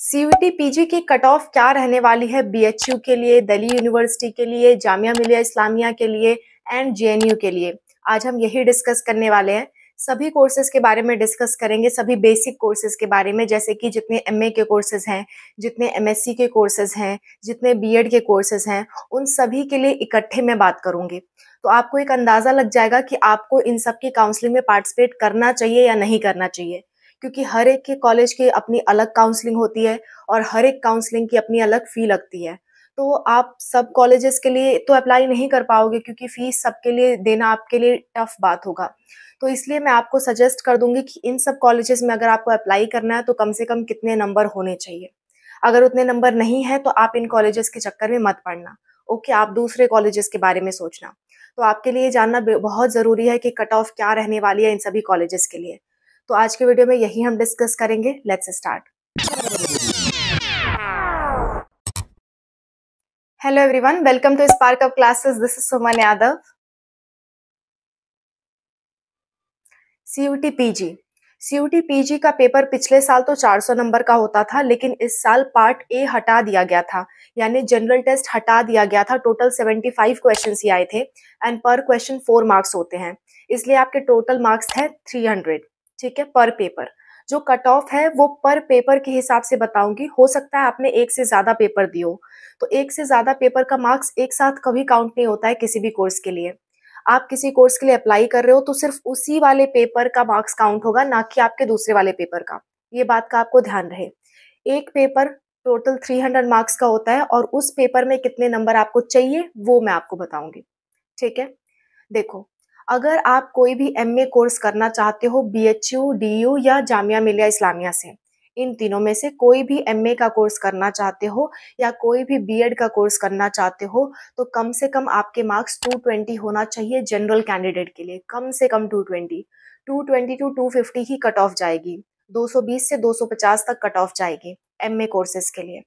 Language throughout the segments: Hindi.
सीयूटी पीजी की कट ऑफ़ क्या रहने वाली है? बीएचयू के लिए, दिल्ली यूनिवर्सिटी के लिए, जामिया मिलिया इस्लामिया के लिए एंड जेएनयू के लिए। आज हम यही डिस्कस करने वाले हैं। सभी कोर्सेज के बारे में डिस्कस करेंगे, सभी बेसिक कोर्सेज के बारे में, जैसे कि जितने एमए के कोर्सेज हैं, जितने एमएससी के कोर्सेज हैं, जितने बीएड के कोर्सेज हैं, उन सभी के लिए इकट्ठे में बात करूँगी। तो आपको एक अंदाज़ा लग जाएगा कि आपको इन सब की काउंसलिंग में पार्टिसिपेट करना चाहिए या नहीं करना चाहिए। क्योंकि हर एक के कॉलेज की अपनी अलग काउंसलिंग होती है और हर एक काउंसलिंग की अपनी अलग फ़ी लगती है। तो आप सब कॉलेजेस के लिए तो अप्लाई नहीं कर पाओगे क्योंकि फ़ीस सबके लिए देना आपके लिए टफ बात होगा। तो इसलिए मैं आपको सजेस्ट कर दूँगी कि इन सब कॉलेजेस में अगर आपको अप्लाई करना है तो कम से कम कितने नंबर होने चाहिए। अगर उतने नंबर नहीं है तो आप इन कॉलेजेस के चक्कर में मत पड़ना। ओके, आप दूसरे कॉलेजेस के बारे में सोचना। तो आपके लिए जानना बहुत ज़रूरी है कि कट ऑफ़ क्या रहने वाली है इन सभी कॉलेजेस के लिए। तो आज के वीडियो में यही हम डिस्कस करेंगे. Let's start hello everyone welcome to Spark of Classes this is Suman Yadav CUET PG CUET PG का पेपर पिछले साल तो 400 नंबर का होता था, लेकिन इस साल पार्ट ए हटा दिया गया था. यानी जनरल टेस्ट हटा दिया गया था. टोटल 75 क्वेश्चन ही आए थे एंड पर क्वेश्चन फोर मार्क्स होते हैं. इसलिए आपके टोटल मार्क्स है 300 ठीक है पर पेपर जो कट ऑफ़ है, वो पर पेपर के हिसाब से बताऊँगी। हो सकता है आपने एक से ज़्यादा पेपर दियो तो एक से ज़्यादा पेपर का मार्क्स एक साथ कभी काउंट नहीं होता है किसी भी कोर्स के लिए। आप किसी कोर्स के लिए अप्लाई कर रहे हो तो सिर्फ़ उसी वाले पेपर का मार्क्स काउंट होगा, ना कि आपके दूसरे वाले पेपर का। ये बात का आपको ध्यान रहे। एक पेपर टोटल 300 मार्क्स का होता है और उस पेपर में कितने नंबर आपको चाहिए, वो मैं आपको बताऊँगी। ठीक है? देखो अगर आप कोई भी एमए कोर्स करना चाहते हो बी डी यू या जामिया मिलिया इस्लामिया से, इन तीनों में से कोई भी एमए का कोर्स करना चाहते हो या कोई भी बीएड का कोर्स करना चाहते हो तो कम से कम आपके मार्क्स 220 होना चाहिए जनरल कैंडिडेट के लिए। कम से कम 220 220 टू 250 ही कट ऑफ़ जाएगी। 220 से 250 तक कट ऑफ़ जाएगी एमए कोर्सेज के लिए।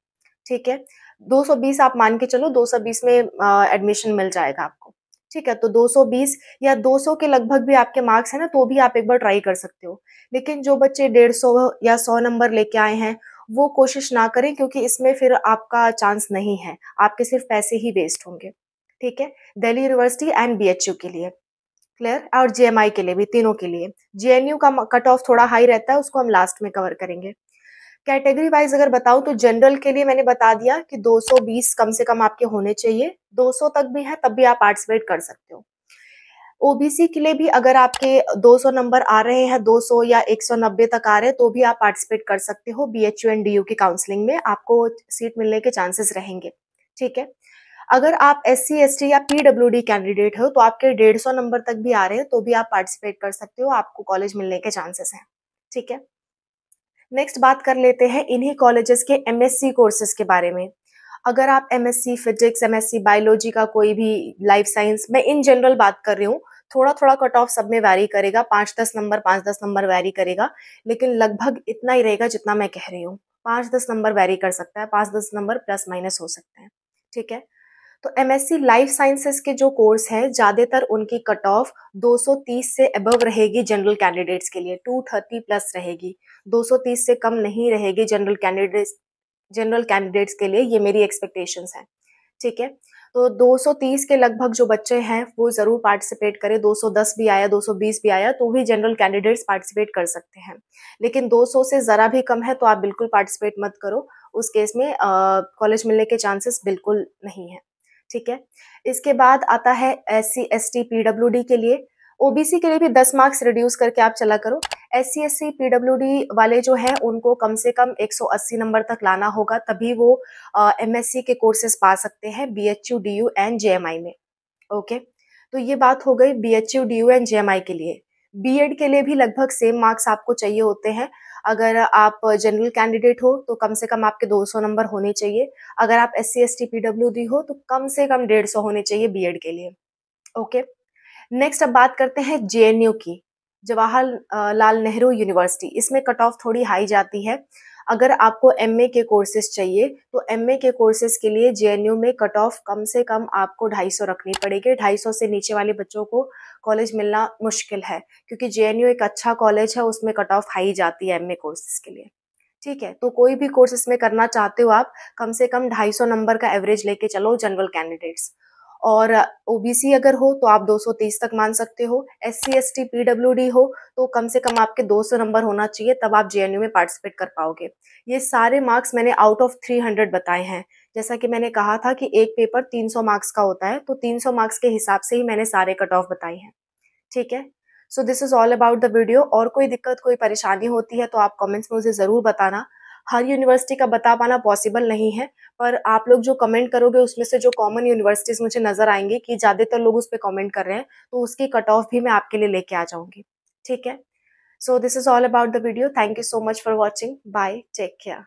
ठीक है? 220 आप मान के चलो 220 में एडमिशन मिल जाएगा आपको। ठीक है तो 220 या 200 के लगभग भी आपके मार्क्स है ना तो भी आप एक बार ट्राई कर सकते हो। लेकिन जो बच्चे 150 या 100 नंबर लेके आए हैं, वो कोशिश ना करें, क्योंकि इसमें फिर आपका चांस नहीं है। आपके सिर्फ़ पैसे ही वेस्ट होंगे। ठीक है? दिल्ली यूनिवर्सिटी एंड बी के लिए। क्लियर और जेएमआई के लिए भी, तीनों के लिए। जेएनयू का कट ऑफ़ थोड़ा हाई रहता है, उसको हम लास्ट में कवर करेंगे। कैटेगरी वाइज अगर बताऊँ तो जनरल के लिए मैंने बता दिया कि 220 कम से कम आपके होने चाहिए। 200 तक भी है, तब भी आप पार्टिसिपेट कर सकते हो। ओबीसी के लिए भी अगर आपके 200 नंबर आ रहे हैं 200 या 190 तक आ रहे हैं तो भी आप पार्टिसिपेट कर सकते हो B H U and D U की काउंसलिंग में। आपको सीट मिलने के चांसेस रहेंगे। ठीक है? अगर आप एस सी एस टी या पीडब्ल्यू कैंडिडेट हो तो आपके डेढ़ सौ नंबर तक भी आ रहे हैं तो भी आप पार्टिसिपेट कर सकते हो। आपको कॉलेज मिलने के चांसेस हैं। ठीक है? नेक्स्ट बात कर लेते हैं इन्हीं कॉलेजेस के एमएससी कोर्सेज के बारे में। अगर आप एमएससी फिजिक्स एमएससी बायोलॉजी का कोई भी लाइफ साइंस मैं इन जनरल बात कर रही हूँ थोड़ा थोड़ा कट ऑफ़ सब में वैरी करेगा पाँच दस नंबर पाँच दस नंबर वैरी करेगा, लेकिन लगभग इतना ही रहेगा जितना मैं कह रही हूँ। पाँच दस नंबर वैरी कर सकता है पाँच दस नंबर प्लस माइनस हो सकते हैं, ठीक है? तो एमएससी लाइफ साइंसेस के जो कोर्स है, ज़्यादातर उनकी कट ऑफ़ 230 से अबव रहेगी जनरल कैंडिडेट्स के लिए 230 प्लस रहेगी। 230 से कम नहीं रहेगी जनरल कैंडिडेट्स जनरल कैंडिडेट्स के लिए, ये मेरी एक्सपेक्टेशंस है। ठीक है? तो 230 के लगभग जो बच्चे हैं, वो ज़रूर पार्टिसिपेट करें। 210 भी आया 220 भी आया तो भी जनरल कैंडिडेट्स पार्टिसिपेट कर सकते हैं। लेकिन 200 से ज़रा भी कम है तो आप बिल्कुल पार्टिसिपेट मत करो। उस केस में कॉलेज मिलने के चांसेस बिल्कुल नहीं है। ठीक है? इसके बाद आता है S C S T PW D के लिए। ओबीसी के लिए भी 10 मार्क्स रिड्यूस करके आप चला करो। S C S C PW D वाले जो है, उनको कम से कम 180 नंबर तक लाना होगा, तभी वो एम एस सी के कोर्सेज पा सकते हैं B H U D U and J M I में। ओके तो ये बात हो गई B H U D U and J M I के लिए। बी एड के लिए भी लगभग सेम मार्क्स आपको चाहिए होते हैं। अगर आप जनरल कैंडिडेट हो तो कम से कम आपके 200 नंबर होने चाहिए। अगर आप S C S T P W D हो तो कम से कम डेढ़ सौ होने चाहिए बीएड के लिए। ओके नेक्स्ट अब बात करते हैं जेएनयू की, जवाहर लाल नेहरू यूनिवर्सिटी इसमें कट ऑफ़ थोड़ी हाई जाती है। अगर आपको एमए के कोर्सेज चाहिए तो एमए के कोर्सेज के लिए जेएनयू में कट ऑफ़ कम से कम आपको ढाई सौ रखनी पड़ेगी। ढाई सौ से नीचे वाले बच्चों को कॉलेज मिलना मुश्किल है, क्योंकि जेएनयू एक अच्छा कॉलेज है, उसमें कट ऑफ़ हाई जाती है एमए कोर्सेज के लिए। ठीक है तो कोई भी कोर्स इसमें करना चाहते हो आप, कम से कम ढाई सौ नंबर का एवरेज लेके चलो जनरल कैंडिडेट्स और ओबीसी अगर हो तो आप 230 तक मान सकते हो। S C S T PW हो तो कम से कम आपके 200 नंबर होना चाहिए, तब आप जेएनयू में पार्टिसिपेट कर पाओगे। ये सारे मार्क्स मैंने आउट ऑफ़ 300 बताए हैं। जैसा कि मैंने कहा था कि एक पेपर 300 मार्क्स का होता है तो 300 मार्क्स के हिसाब से ही मैंने सारे कट ऑफ़ बताए हैं। ठीक है? So this is all about the video और कोई दिक्कत, कोई परेशानी होती है तो आप कमेंट्स में मुझे ज़रूर बताना। हर यूनिवर्सिटी का बता पाना पॉसिबल नहीं है, पर आप लोग जो कमेंट करोगे, उसमें से जो कॉमन यूनिवर्सिटीज मुझे नज़र आएँगी कि ज़्यादातर लोग उस पर कॉमेंट कर रहे हैं तो उसकी कट ऑफ़ भी मैं आपके लिए लेके आ जाऊँगी। ठीक है? So this is all about the video thank you so much for watching bye take care